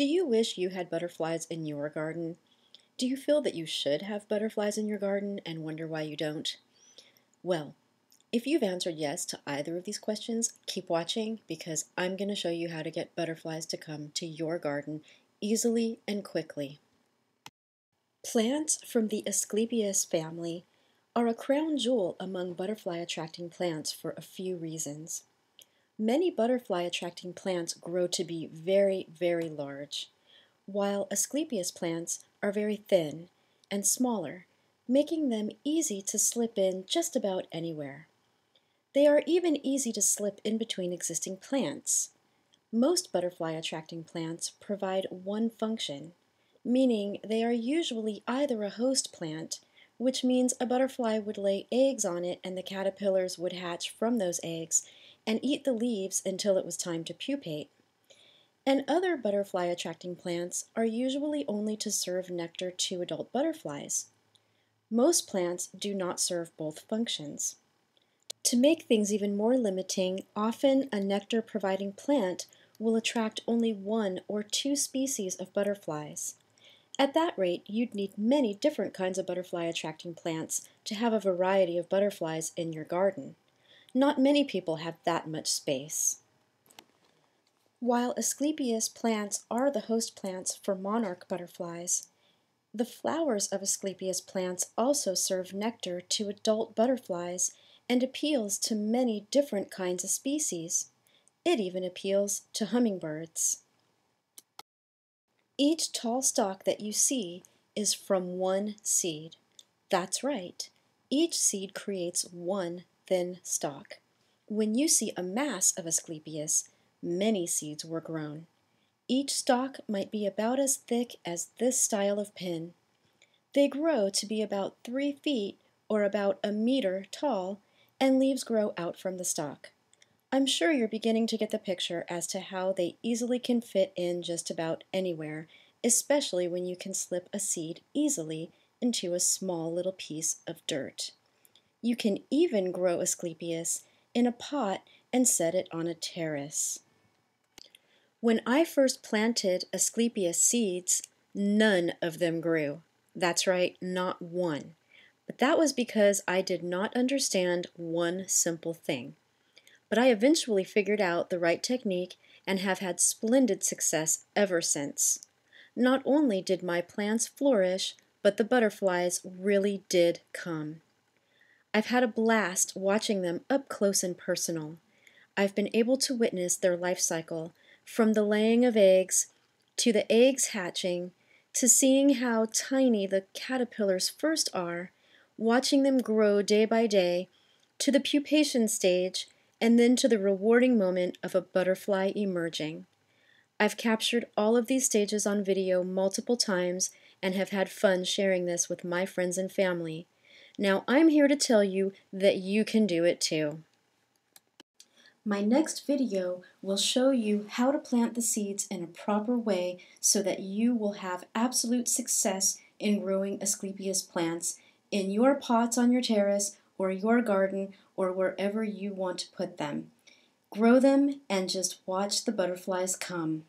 Do you wish you had butterflies in your garden? Do you feel that you should have butterflies in your garden and wonder why you don't? Well, if you've answered yes to either of these questions, keep watching because I'm going to show you how to get butterflies to come to your garden easily and quickly. Plants from the Asclepias family are a crown jewel among butterfly attracting plants for a few reasons. Many butterfly attracting plants grow to be very, very large, while Asclepias plants are very thin and smaller, making them easy to slip in just about anywhere. They are even easy to slip in between existing plants. Most butterfly attracting plants provide one function, meaning they are usually either a host plant, which means a butterfly would lay eggs on it and the caterpillars would hatch from those eggs and eat the leaves until it was time to pupate. And other butterfly attracting plants are usually only to serve nectar to adult butterflies. Most plants do not serve both functions. To make things even more limiting, often a nectar-providing plant will attract only one or two species of butterflies. At that rate, you'd need many different kinds of butterfly-attracting plants to have a variety of butterflies in your garden. Not many people have that much space. While Asclepias plants are the host plants for monarch butterflies, the flowers of Asclepias plants also serve nectar to adult butterflies and appeals to many different kinds of species. It even appeals to hummingbirds. Each tall stalk that you see is from one seed. That's right. Each seed creates one thin stalk. When you see a mass of Asclepias, many seeds were grown. Each stalk might be about as thick as this style of pin. They grow to be about three feet or about a meter tall and leaves grow out from the stalk. I'm sure you're beginning to get the picture as to how they easily can fit in just about anywhere, especially when you can slip a seed easily into a small little piece of dirt. You can even grow Asclepias in a pot and set it on a terrace. When I first planted Asclepias seeds, none of them grew. That's right, not one. But that was because I did not understand one simple thing. But I eventually figured out the right technique and have had splendid success ever since. Not only did my plants flourish, but the butterflies really did come. I've had a blast watching them up close and personal. I've been able to witness their life cycle, from the laying of eggs, to the eggs hatching, to seeing how tiny the caterpillars first are, watching them grow day by day, to the pupation stage, and then to the rewarding moment of a butterfly emerging. I've captured all of these stages on video multiple times and have had fun sharing this with my friends and family. Now I'm here to tell you that you can do it too. My next video will show you how to plant the seeds in a proper way so that you will have absolute success in growing Asclepias plants in your pots on your terrace or your garden or wherever you want to put them. Grow them and just watch the butterflies come.